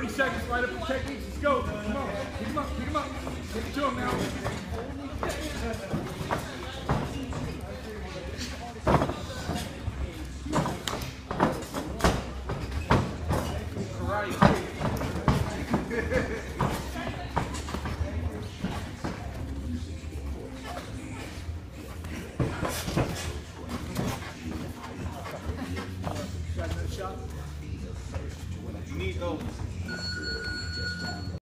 30 seconds, light up the techniques. Let's go. Come on. Pick him up. Pick him up. Take to him now. Got that shot? Here.